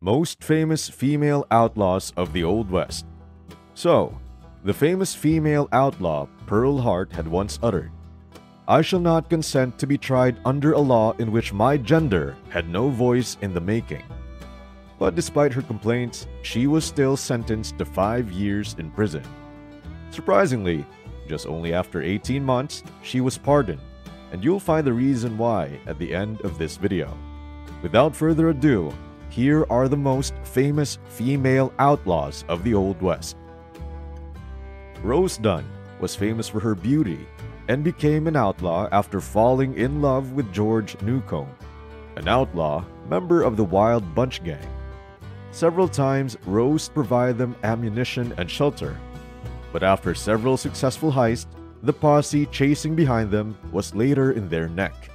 Most famous female outlaws of the Old West. So, the famous female outlaw Pearl Hart had once uttered I shall not consent to be tried under a law in which my gender had no voice in the making. But despite her complaints, she was still sentenced to five years in prison. Surprisingly, just only after 18 months, she was pardoned, and you'll find the reason why at the end of this video. Without further ado, here are the most famous female outlaws of the Old West. Rose Dunn was famous for her beauty and became an outlaw after falling in love with George Newcomb, an outlaw member of the Wild Bunch Gang. Several times, Rose provided them ammunition and shelter, but after several successful heists, the posse chasing behind them was later in their neck.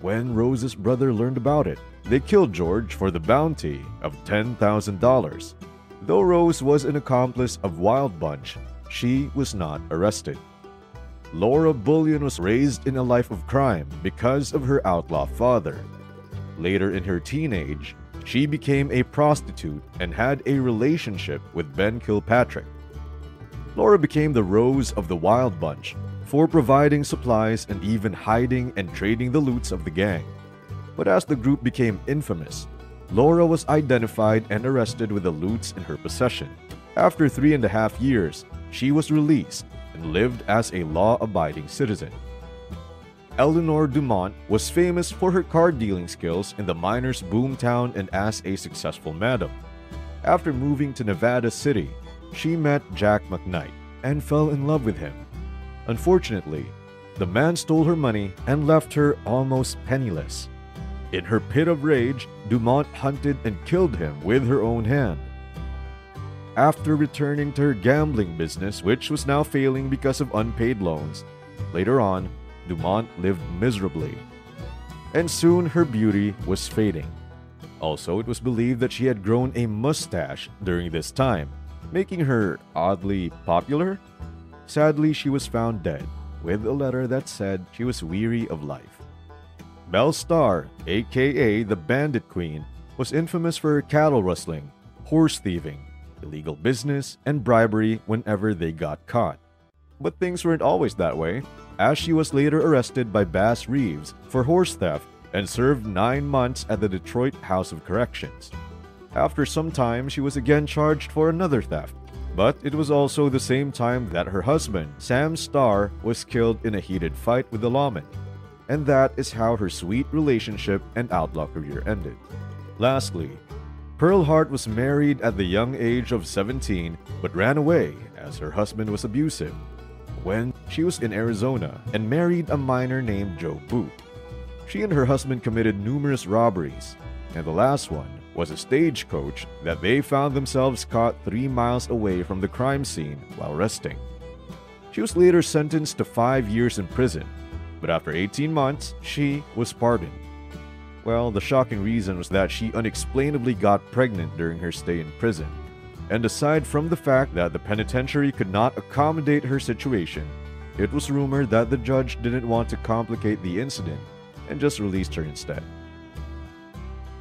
When Rose's brother learned about it, they killed George for the bounty of $10,000. Though Rose was an accomplice of Wild Bunch, she was not arrested. Laura Bullion was raised in a life of crime because of her outlaw father. Later in her teenage, she became a prostitute and had a relationship with Ben Kilpatrick. Laura became the Rose of the Wild Bunch for providing supplies and even hiding and trading the loots of the gang. But as the group became infamous, Laura was identified and arrested with the loots in her possession. After three and a half years, she was released and lived as a law abiding citizen. Eleanor Dumont was famous for her card dealing skills in the miners' boomtown and as a successful madam. After moving to Nevada City, she met Jack McKnight and fell in love with him. Unfortunately, the man stole her money and left her almost penniless. In her pit of rage, Dumont hunted and killed him with her own hand. After returning to her gambling business, which was now failing because of unpaid loans, later on, Dumont lived miserably. And soon her beauty was fading. Also, it was believed that she had grown a mustache during this time, making her oddly popular. Sadly, she was found dead, with a letter that said she was weary of life. Belle Starr, aka the Bandit Queen, was infamous for her cattle rustling, horse thieving, illegal business, and bribery whenever they got caught. But things weren't always that way, as she was later arrested by Bass Reeves for horse theft and served nine months at the Detroit House of Corrections. After some time, she was again charged for another theft, but it was also the same time that her husband, Sam Starr, was killed in a heated fight with the lawman. And that is how her sweet relationship and outlaw career ended. Lastly, Pearl Hart was married at the young age of 17 but ran away as her husband was abusive when she was in Arizona and married a miner named Joe Booth. She and her husband committed numerous robberies, and the last one was a stagecoach that they found themselves caught three miles away from the crime scene while resting. She was later sentenced to five years in prison, but after 18 months, she was pardoned. Well, the shocking reason was that she unexplainably got pregnant during her stay in prison. And aside from the fact that the penitentiary could not accommodate her situation, it was rumored that the judge didn't want to complicate the incident and just released her instead.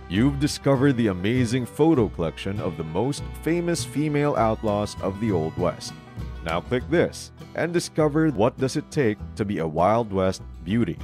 You've discovered the amazing photo collection of the most famous female outlaws of the Old West. Now click this and discover what does it take to be a Wild West beauty.